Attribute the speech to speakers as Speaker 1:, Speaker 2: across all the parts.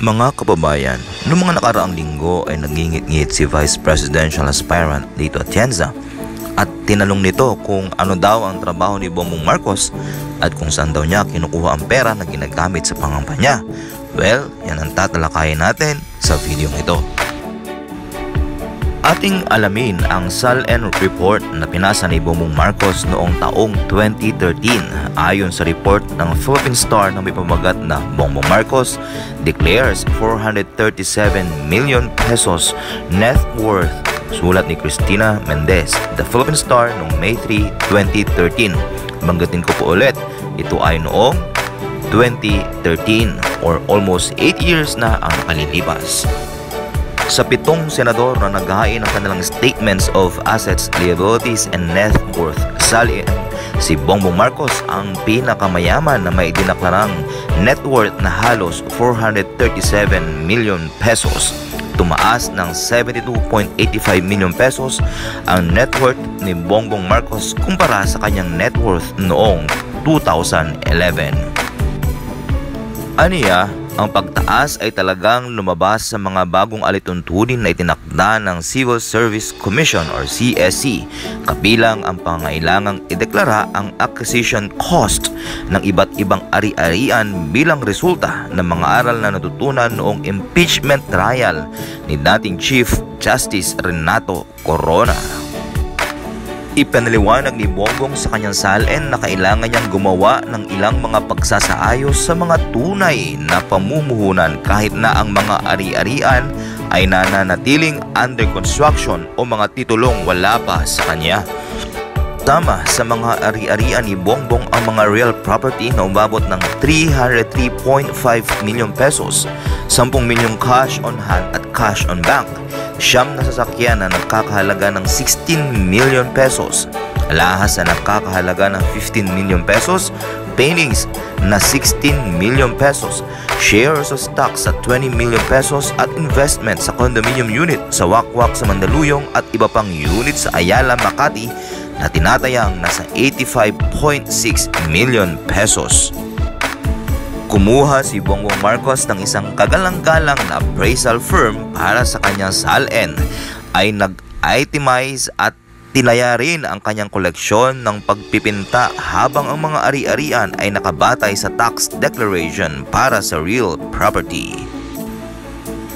Speaker 1: Mga kababayan, noong mga nakaraang linggo ay nagingit-ngit si Vice Presidential Aspirant Lito Atienza at tinanong nito kung ano daw ang trabaho ni Bongbong Marcos at kung saan daw niya kinukuha ang pera na ginagamit sa pangampanya. Well, yan ang tatalakayin natin sa video ito. Ating alamin ang SALN report na pinasa ni Bongbong Marcos noong taong 2013. Ayon sa report ng Philippine Star na may pamagat na Bongbong Marcos declares 437 million pesos net worth sulat ni Cristina Mendez, The Philippine Star noong May 3, 2013. Banggatin ko po ulit, ito ay noong 2013 or almost 8 years na ang nakalilipas sa pitong senador na naghahain ng kanilang statements of assets, liabilities, and net worth. Sali si Bongbong Marcos ang pinakamayaman na may dinaklarang net worth na halos 437 million pesos. Tumaas ng 72.85 million pesos ang net worth ni Bongbong Marcos kumpara sa kanyang net worth noong 2011. Aniya, ang pagtaas ay talagang lumabas sa mga bagong alituntunin na itinakda ng Civil Service Commission or CSC, kabilang ang pangailangang ideklara ang acquisition cost ng iba't ibang ari-arian bilang resulta ng mga aral na natutunan noong impeachment trial ni dating Chief Justice Renato Corona. Ipinaliwanag ni Bongbong sa kanyang salin na kailangan niyang gumawa ng ilang mga pagsasaayos sa mga tunay na pamumuhunan kahit na ang mga ari-arian ay nananatiling under construction o mga titulong wala pa sa kanya. Tama sa mga ari-arian ni Bongbong ang mga real property na umabot ng 303.5 million pesos, 10 milyong cash on hand at cash on bank, siyam na sasakyan na nagkakahalaga ng 16 million pesos, alahas na nagkakahalaga ng 15 million pesos, paintings na 16 million pesos, shares of stock sa 20 million pesos. At investment sa condominium unit sa Wakwak sa Mandaluyong at iba pang unit sa Ayala, Makati na tinatayang nasa 85.6 million pesos. Kumuha si Bongbong Marcos ng isang kagalang-galang na appraisal firm para sa kanyang SALN ay nag-itemize at tinaya rin ang kanyang koleksyon ng pagpipinta habang ang mga ari-arian ay nakabatay sa tax declaration para sa real property.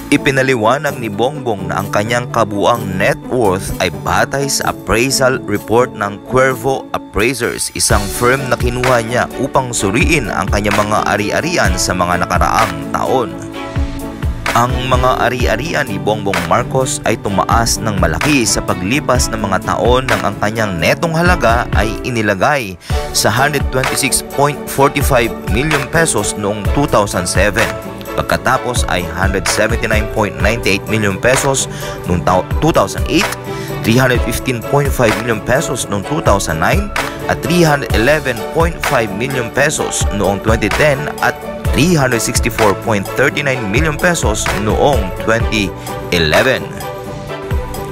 Speaker 1: Ipinaliwanag ni Bongbong na ang kanyang kabuang net worth ay batay sa appraisal report ng Cuervo Appraisers, isang firm na kinuha niya upang suriin ang kanyang mga ari-arian sa mga nakaraang taon. Ang mga ari-arian ni Bongbong Marcos ay tumaas ng malaki sa paglipas ng mga taon nang ang kanyang netong halaga ay inilagay sa 126.45 million pesos noong 2007 Pagkatapos ay 179.98 million pesos noong 2008, 315.5 million pesos noong 2009 at 311.5 million pesos noong 2010 at 364.39 million pesos noong 2011.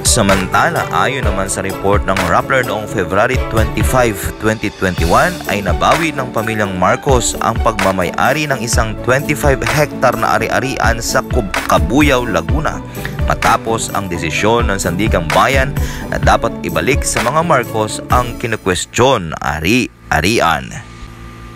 Speaker 1: Samantala, ayon naman sa report ng Rappler noong February 25, 2021 ay nabawi ng pamilyang Marcos ang pagmamayari ng isang 25 hektar na ari-arian sa Kabuyaw, Laguna matapos ang desisyon ng Sandigang Bayan na dapat ibalik sa mga Marcos ang kinekwestiyon ari-arian.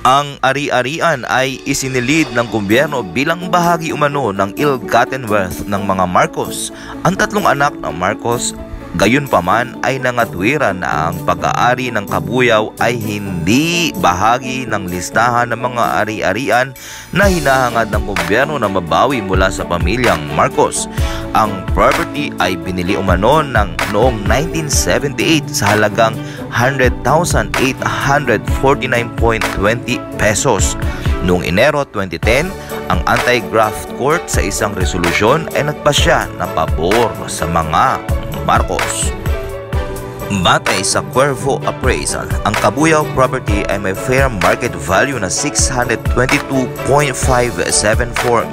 Speaker 1: Ang ari-arian ay isinilid ng gobyerno bilang bahagi umano ng ill-gotten wealth ng mga Marcos. Ang tatlong anak ng Marcos Gayunpaman ay nangatwiran na ang pag-aari ng kabuyaw ay hindi bahagi ng listahan ng mga ari-arian na hinahangad ng gobyerno na mabawi mula sa pamilyang Marcos. Ang property ay binili umano ng noong 1978 sa halagang 100,849.20 pesos. Noong Enero 2010, ang anti-graft court sa isang resolusyon ay nagpasya na pabor sa mga Marcos. Batay sa Cuervo Appraisal, ang Kabuyaw property ay may fair market value na 622.574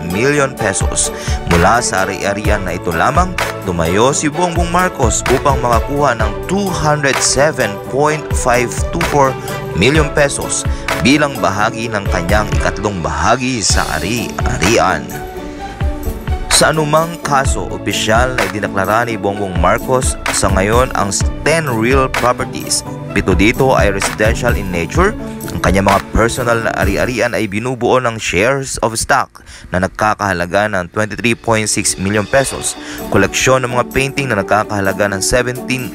Speaker 1: million pesos. Mula sa ari-arian na ito lamang, tumayo si Bongbong Marcos upang makakuha ng 207.524 million pesos bilang bahagi ng kanyang ikatlong bahagi sa ari-arian. Sa anumang kaso, opisyal na idinaklara ni Bongbong Marcos sa ngayon ang 10 real properties. Pito dito ay residential in nature. Ang kanyang mga personal na ari-arian ay binubuo ng shares of stock na nagkakahalaga ng 23.6 million pesos, koleksyon ng mga painting na nagkakahalaga ng 17.6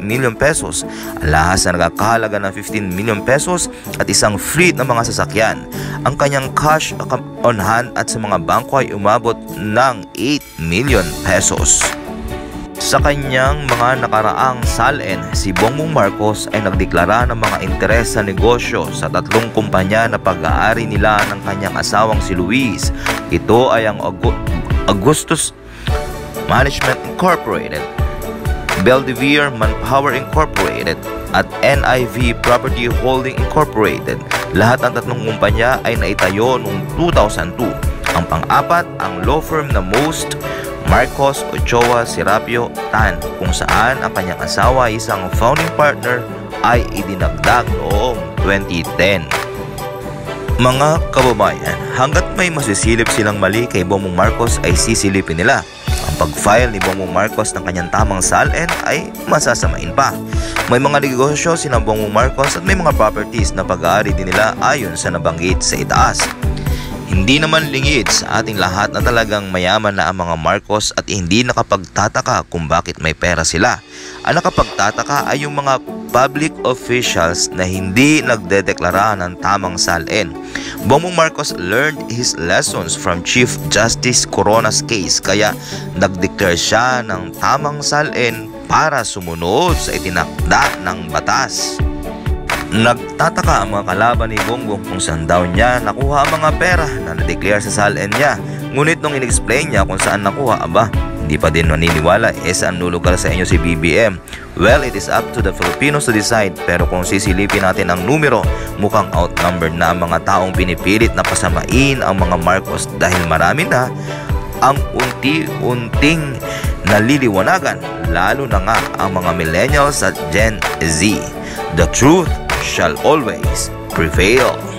Speaker 1: million pesos, alahas na nagkakahalaga ng 15 million pesos at isang fleet ng mga sasakyan. Ang kanyang cash on hand at sa mga bangko ay umabot ng 8 million pesos. Sa kanyang mga nakaraang salen, si Bongbong Marcos ay nagdeklara ng mga interes sa negosyo sa tatlong kumpanya na pag-aari nila ng kanyang asawang si Luis. Ito ay ang Augustus Management Incorporated, Belvedere Manpower Incorporated, at NIV Property Holding Incorporated. Lahat ng tatlong kumpanya ay naitayo noong 2002. Ang pang-apat, ang law firm na Most Marcos Ochoa Serapio Tan kung saan ang kanyang asawa isang founding partner ay idinagdag noong 2010. Mga kababayan, hanggat may masisilip silang mali kay Bongbong Marcos ay sisilipin nila. Pag-file ni Bongbong Marcos ng kanyang tamang salen ay masasamain pa. May mga negosyo si Bongbong Marcos at may mga properties na pag-aari din nila ayon sa nabanggit sa itaas. Hindi naman lingid sa ating lahat na talagang mayaman na ang mga Marcos at hindi nakapagtataka kung bakit may pera sila. Ang nakapagtataka ay yung mga public officials na hindi nagdedeklara ng tamang salin. Bongbong Marcos learned his lessons from Chief Justice Corona's case kaya nagdeclare siya ng tamang salin para sumunod sa itinakda ng batas. Nagtataka ang mga kalaban ni Bongbong kung saan daw niya nakuha ang mga pera na na-declare sa salen niya. Ngunit nung in-explain niya kung saan nakuha, aba, hindi pa din naniniwala eh saan lulugar sa inyo si BBM. Well, it is up to the Filipinos to decide pero kung sisilipin natin ang numero, mukhang outnumbered na ang mga taong pinipilit na pasamain ang mga Marcos dahil marami na ang unti-unting naliliwanagan lalo na nga ang mga millennials at Gen Z. The truth shall always prevail.